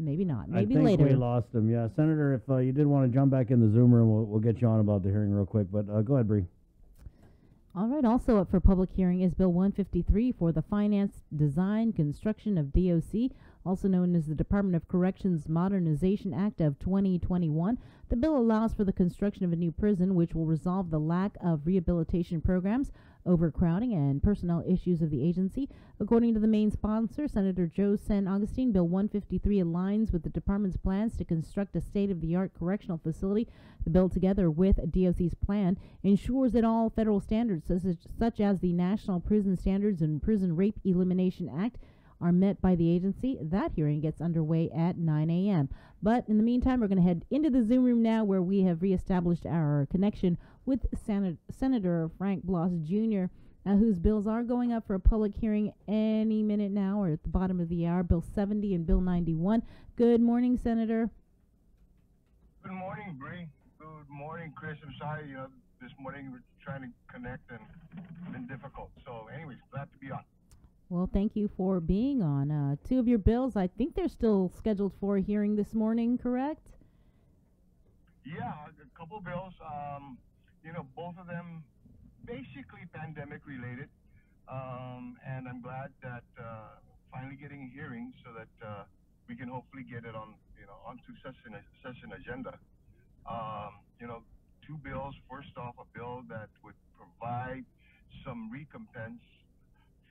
maybe not. I Maybe think later. we lost him. Yeah, Senator, if uh, you did want to jump back in the Zoom room, we'll, we'll get you on about the hearing real quick. But uh, go ahead, Bree. All right, also up for public hearing is Bill 153 for the Finance, Design, Construction of DOC, also known as the Department of Corrections Modernization Act of 2021. The bill allows for the construction of a new prison, which will resolve the lack of rehabilitation programs, overcrowding, and personnel issues of the agency. According to the main sponsor, Senator Joe San Agustin, Bill 153 aligns with the department's plans to construct a state of the art correctional facility. The bill, together with DOC's plan, ensures that all federal standards, such as, such as the National Prison Standards and Prison Rape Elimination Act, are met by the agency. That hearing gets underway at 9 a.m. But in the meantime, we're going to head into the Zoom room now where we have reestablished our connection with Sen- Senator Frank Blas Jr., uh, whose bills are going up for a public hearing any minute now or at the bottom of the hour Bill 70 and Bill 91. Good morning, Senator. Good morning, Bree. Good morning, Chris. I'm sorry, know, this morning we're trying to connect and it's been difficult. So, anyways, glad to be on. Well, thank you for being on. Uh, two of your bills, I think they're still scheduled for a hearing this morning, correct? Yeah, a couple bills. Um, you know, both of them basically pandemic related. Um, and I'm glad that uh, finally getting a hearing so that uh, we can hopefully get it on, you know, onto session session agenda. Um, you know, two bills. First off, a bill that would provide some recompense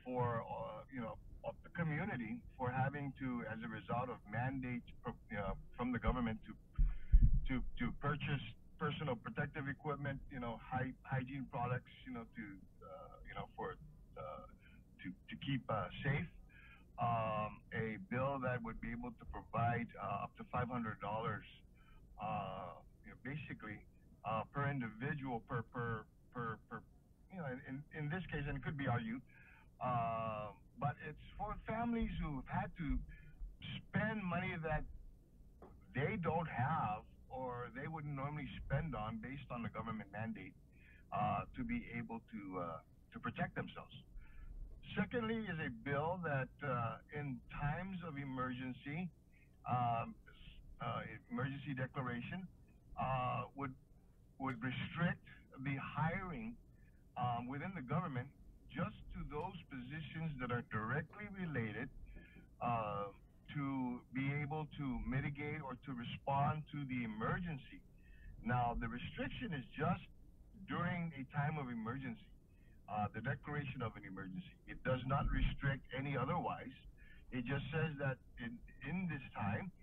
for uh, you know of the community for having to, as a result of mandates uh, from the government to to to purchase personal protective equipment, you know, hy- hygiene products, you know, to uh, you know for uh, to to keep uh, safe. Um, a bill that would be able to provide uh, up to five hundred dollars, uh, you know, basically uh, per individual per per per per you know in in this case, and it could be our youth. Uh, but it's for families who've had to spend money that they don't have or they wouldn't normally spend on based on the government mandate uh, to be able to uh, to protect themselves. Secondly, is a bill that uh, in times of emergency, um, uh, emergency declaration uh, would would restrict um, within the government just to those positions that are directly related uh, to be able to mitigate or to respond to the emergency. Now, the restriction is just during a time of emergency, uh, the declaration of an emergency. It does not restrict any otherwise. It just says that in, in this time,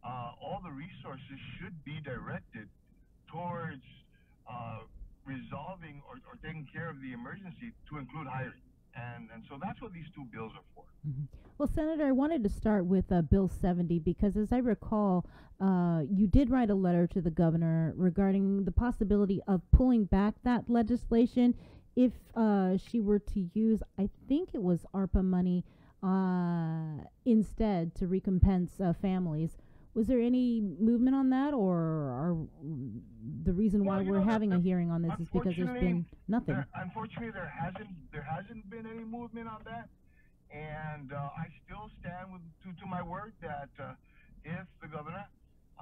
uh, all the resources should be directed towards uh, resolving or, or, taking care of the emergency to include hiring. And, and so that's what these two bills are for. Mm-hmm. Well, Senator, I wanted to start with uh, Bill 70 because, as I recall, uh, you did write a letter to the governor regarding the possibility of pulling back that legislation if uh, she were to use, I think it was ARPA money uh, instead to recompense uh, families. Was there any movement on that, or are the reason well, why we're know, having a hearing on this is because there's been nothing? There, unfortunately, there hasn't there hasn't been any movement on that, and uh, I still stand with to, to my word that uh, if the governor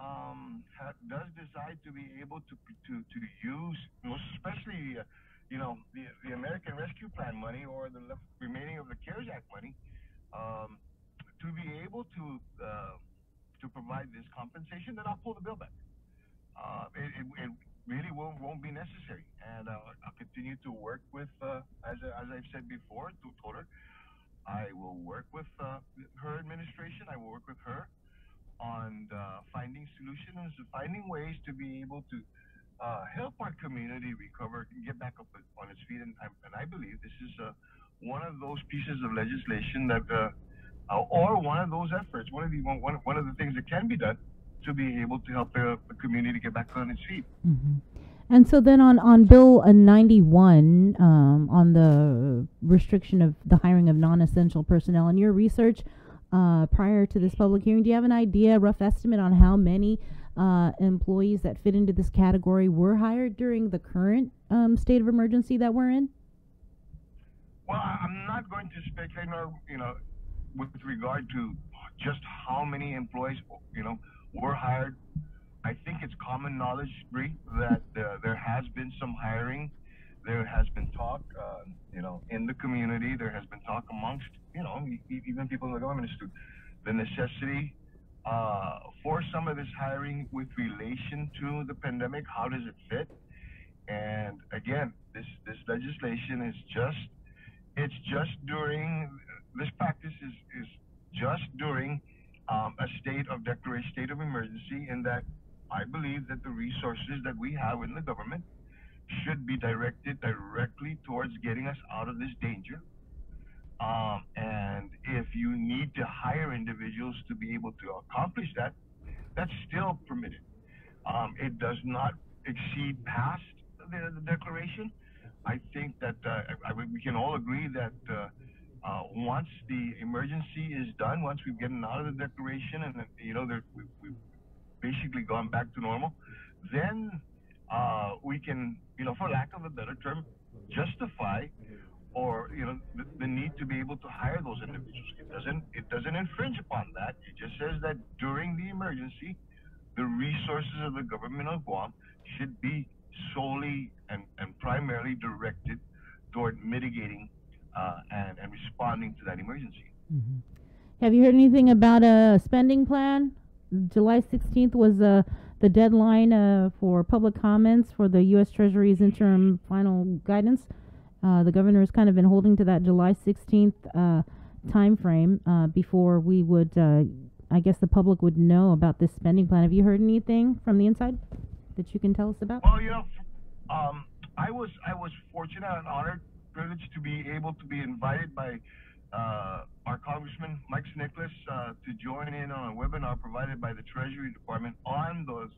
um, ha- does decide to be able to to to use, especially uh, you know the the American Rescue Plan money or the remaining of the CARES Act money, um, to be able to uh, to provide this compensation, then I'll pull the bill back. Uh, it, it, it, really won't, won't be necessary, and uh, I'll continue to work with, uh, as, as I've said before, to told her, I will work with uh, her administration. I will work with her on uh, finding solutions, finding ways to be able to uh, help our community recover and get back up on its feet. And and I believe this is one of those pieces of legislation that uh, or one of those efforts, one of the one, one of the things that can be done to be able to help the, the community get back on its feet. Mm-hmm. And so then on on Bill uh, 91 um, on the restriction of the hiring of non-essential personnel, in your research uh, prior to this public hearing, do you have an idea, a rough estimate on how many uh, employees that fit into this category were hired during the current um, state of emergency that we're in? Well, I'm not going to speculate, you know, with regard to just how many employees, you know, were hired. I think it's common knowledge, Bree, that uh, there has been some hiring. There has been talk, uh, you know, in the community. There has been talk amongst, you know, even people in the government, to the necessity uh, for some of this hiring with relation to the pandemic. How does it fit? And again, this this legislation is just it's just during this practice is is just during um, a state of declaration, state of emergency, in that I believe that the resources that we have in the government should be directed directly towards getting us out of this danger. Um, and if you need to hire individuals to be able to accomplish that, that's still permitted. Um, it does not exceed past the, the declaration. I think that uh, I, we can all agree that uh, uh, once the emergency is done, once we've gotten out of the declaration and you know we, we've basically gone back to normal, then uh, we can, you know, for lack of a better term, justify or you know the, the, need to be able to hire those individuals. It doesn't it doesn't infringe upon that. It just says that during the emergency, the resources of the government of Guam should be solely and, and primarily directed toward mitigating uh, and, and responding to that emergency. Mm-hmm. Have you heard anything about a spending plan? July 16th was uh, the deadline uh, for public comments for the U.S. Treasury's interim final guidance. Uh, the governor has kind of been holding to that July 16th uh, time frame uh, before we would, uh, I guess, the public would know about this spending plan. Have you heard anything from the inside that you can tell us about? Well, you know, um, I was I was fortunate and honored, privileged to be able to be invited by uh, our Congressman Mike Nicholas uh, to join in on a webinar provided by the Treasury Department on those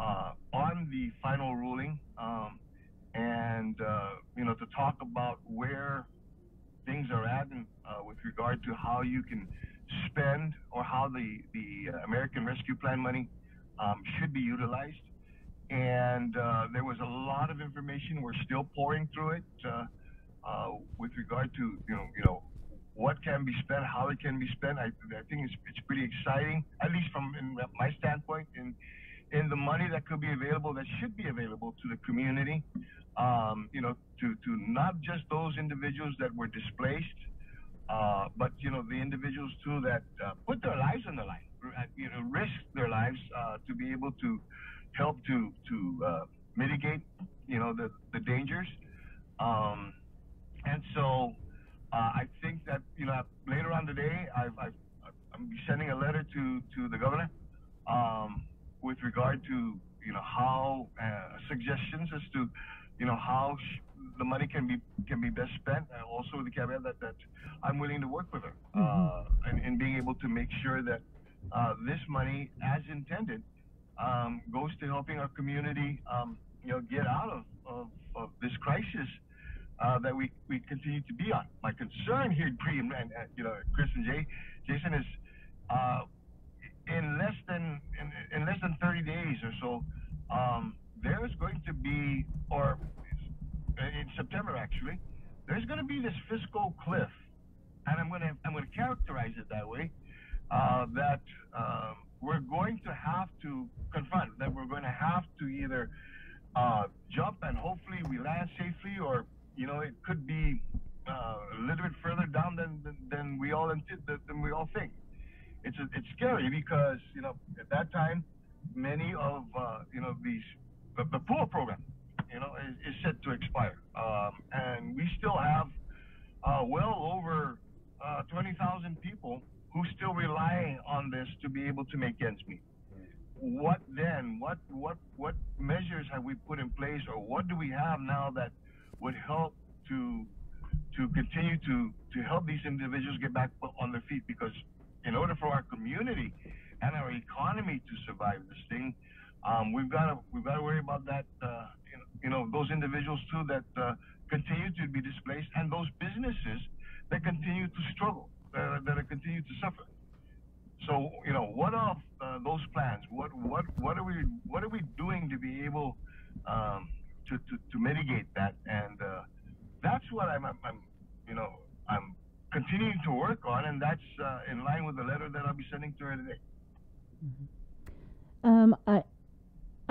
uh, on the final ruling, um, and uh, you know to talk about where things are at and, uh, with regard to how you can spend or how the the American Rescue Plan money um, should be utilized. And uh, there was a lot of information. We're still pouring through it with regard to you know you know what can be spent, how it can be spent. I, I think it's, it's pretty exciting, at least from my standpoint, in in the money that could be available, that should be available to the community. Um, you know, to to not just those individuals that were displaced, uh, but you know the individuals too that uh, put their lives on the line, uh, you know, risk their lives uh, to be able to help to to uh, mitigate, you know, the the dangers. Um, and so uh, I think that you know later on today, I've, I've, I'm sending a letter to to the governor um, with regard to you know how uh, suggestions as to you know how the money can be can be best spent, and also the caveat that, that I'm willing to work with her uh, mm-hmm. and, and being able to make sure that uh, this money, as intended, um, goes to helping our community, um, you know, get out of, of, of this crisis uh, that we, we continue to be on. My concern here, Bree, and, and, you know, Chris and Jay, Jason, is uh, in less than in, in, less than 30 days or so, um, there is going to be, or in September actually, there's going to be this fiscal cliff, and I'm going to I'm going to characterize it that way. Uh, that um, we're going to have to confront. That we're going to have to either uh, jump and hopefully we land safely, or you know, it could be uh, a little bit further down than than, than we all than we all think. It's it's scary because you know at that time many of uh, you know these the, the pool program you know is, is set to expire, um, and we still have uh, well over uh, 20,000 people who still rely on this to be able to make ends meet. What then? What what what measures have we put in place, or what do we have now that would help to to continue to to help these individuals get back on their feet because in order for our community and our economy to survive this thing, um, we've got to we've got to worry about that. Uh, you, know, those individuals too that uh, continue to be displaced, and those businesses that continue to struggle, uh, that are continue to suffer. So, you know, what are uh, those plans? What what what are we what are we doing to be able um, to, to, to mitigate that. What I'm, I'm, I'm, you know, I'm continuing to work on, and that's uh, in line with the letter that I'll be sending to her today. Um, I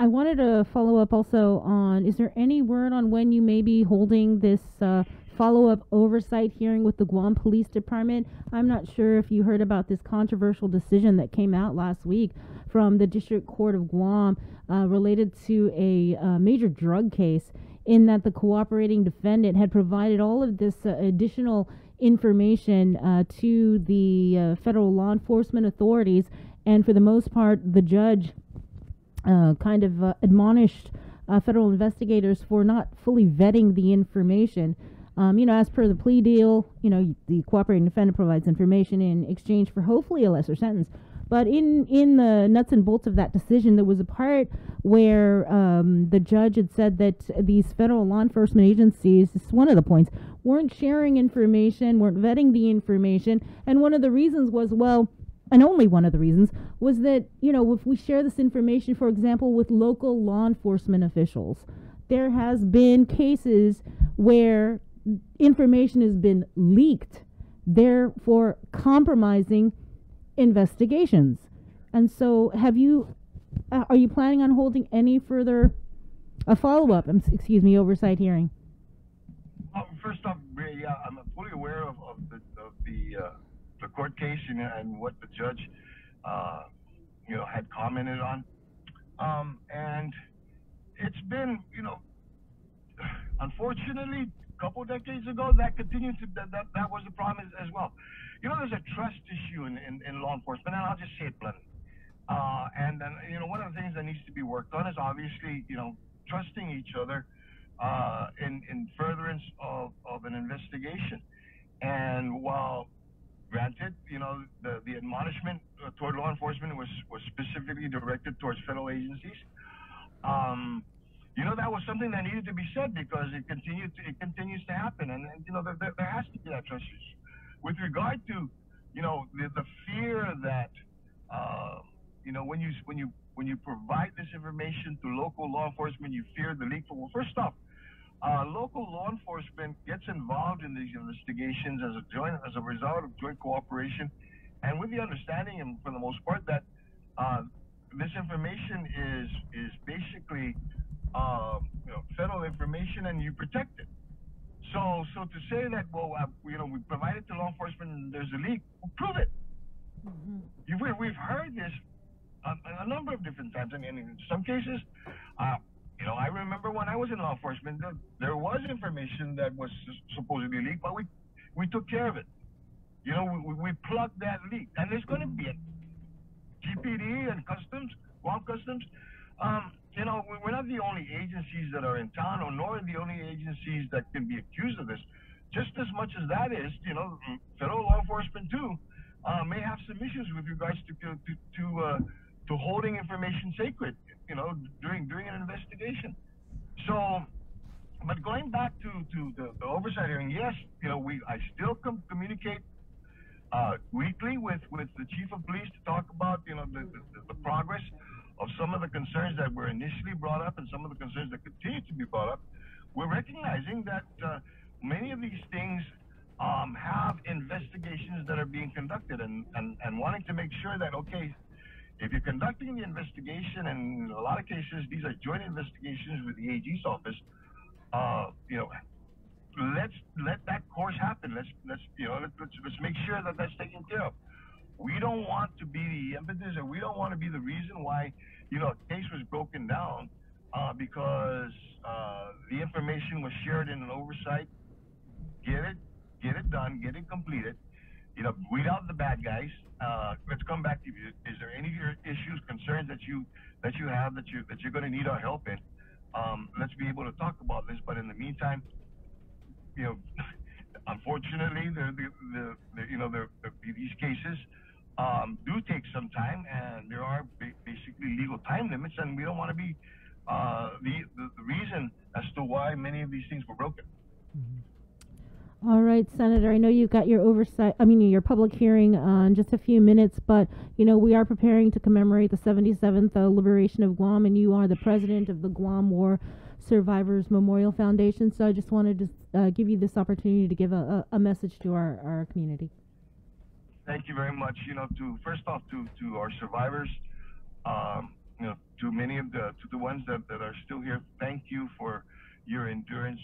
I wanted to follow up also on is there any word on when you may be holding this uh, follow up oversight hearing with the Guam Police Department? I'm not sure if you heard about this controversial decision that came out last week from the District Court of Guam uh, related to a uh, major drug case, in that the cooperating defendant had provided all of this uh, additional information uh, to the uh, federal law enforcement authorities, and for the most part, the judge uh, kind of uh, admonished uh, federal investigators for not fully vetting the information. Um, you know, as per the plea deal, you know, the cooperating defendant provides information in exchange for hopefully a lesser sentence. But in in the nuts and bolts of that decision, there was a part where um, the judge had said that these federal law enforcement agencies, this is one of the points, weren't sharing information, weren't vetting the information, and one of the reasons was, well, and only one of the reasons was that you know if we share this information for example with local law enforcement officials there has been cases where information has been leaked therefore compromising investigations and so have you uh, are you planning on holding any further a follow-up um, excuse me oversight hearing Uh, first off, yeah, I'm fully aware of, of the, of the, uh, the court case and, and what the judge, uh, you know, had commented on. Um, and it's been, you know, unfortunately, couple decades ago, that continued to, that, that, that was the problem as, as well. You know, there's a trust issue in, in, in law enforcement, and I'll just say it bluntly. Uh, and then, you know, one of the things that needs to be worked on is obviously, you know, trusting each other uh, in, in furtherance of, of an investigation. And while granted, you know, the, the admonishment uh, toward law enforcement was, was specifically directed towards federal agencies, um, you know, that was something that needed to be said because it continued to, it continues to happen. And, and you know, there, there, has to be that trust. With regard to, you know, the, the fear that, uh, you know, when you, when you, when you provide this information to local law enforcement, you fear the leak. Well, first off, uh, local law enforcement gets involved in these investigations as a joint, as a result of joint cooperation, and with the understanding, and for the most part, that uh, this information is is basically uh, you know, federal information, and you protect it. So, so to say that, well, uh, you know, we provide it to law enforcement and there's a leak, well, prove it. You've, we've heard this a, a number of different times, I mean, in some cases, uh, you know, I remember when I was in law enforcement, there, there was information that was supposedly leaked, but we we took care of it. You know, we, we plugged that leak, and there's going to be a GPD and Customs, Guam Customs. Um, you know, we're not the only agencies that are in town, or nor the only agencies that can be accused of this. Just as much as that is, you know, federal law enforcement too uh, may have some issues with regards to to to, uh, to holding information sacred you know, during during an investigation. So, but going back to to the, the oversight hearing, yes, you know, we I still com- communicate uh, weekly with with the chief of police to talk about you know the, the, the progress some of the concerns that were initially brought up and some of the concerns that continue to be brought up. We're recognizing that uh, many of these things um, have investigations that are being conducted and, and, and wanting to make sure that, okay, if you're conducting the investigation, and in a lot of cases these are joint investigations with the AG's office, uh, you know, let's let that course happen. Let's let's you know let's, let's let's make sure that that's taken care of. We don't want to be the impetus, or we don't want to be the reason why you know a case was broken down uh, because uh, the information was shared in an oversight. Get it, get it done, get it completed. You know, weed out the bad guys. Uh, let's come back to you. Is there any issues, concerns that you that you have that you that you're going to need our help in? Um, let's be able to talk about this. But in the meantime, you know, unfortunately, the, the, the, you know the, the, these cases um, do take some time, and there are basically legal time limits, and we don't want to be uh, the, the, the reason as to why many of these things were broken. Mm-hmm. All right, Senator. I know you've got your oversight. I mean, your public hearing on just a few minutes, but you know we are preparing to commemorate the 77th uh, liberation of Guam, and you are the president of the Guam War Survivors Memorial Foundation. So I just wanted to uh, give you this opportunity to give a, a, a, message to our, our community. Thank you very much. You know, to first off, to to our survivors, um, you know, to many of the to the ones that, that are still here, thank you for your endurance.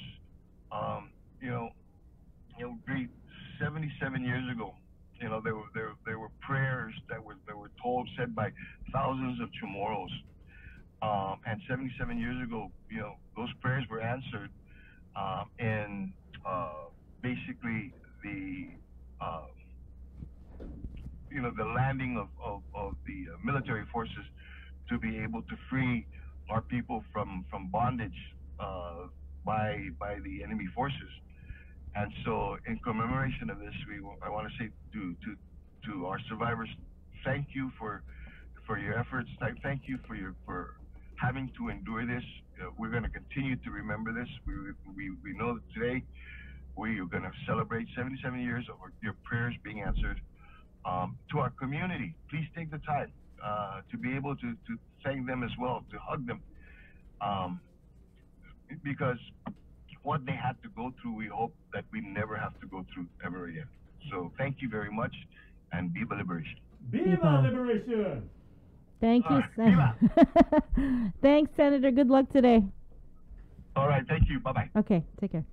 Um, you know, you know, we, 77 years ago, you know, there were there there were prayers that were that were told said by thousands of Chamorros. Um, and 77 years ago, you know, those prayers were answered, um, and uh, basically the uh, you know the landing of, of, of the uh, military forces to be able to free our people from from bondage uh, by by the enemy forces. And so, in commemoration of this, we I want to say to to to our survivors, thank you for for your efforts. Thank you for your for having to endure this. Uh, we're going to continue to remember this. We we we know that today we are going to celebrate 77 years of your prayers being answered. Um, to our community, please take the time uh, to be able to, to thank them as well, to hug them. Um, because what they had to go through, we hope that we never have to go through ever again. So thank you very much and Viva Liberation. Viva liberation! Thank you. All right, Sen- Thanks, Senator. Good luck today. All right, thank you. Bye bye. Okay, take care.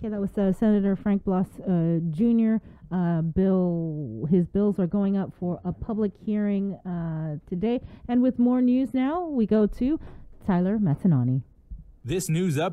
Okay, that was uh, Senator Frank Blas uh, Jr. Uh, bill, his bills are going up for a public hearing uh, today. And with more news now, we go to Tyler Matsanani. This news up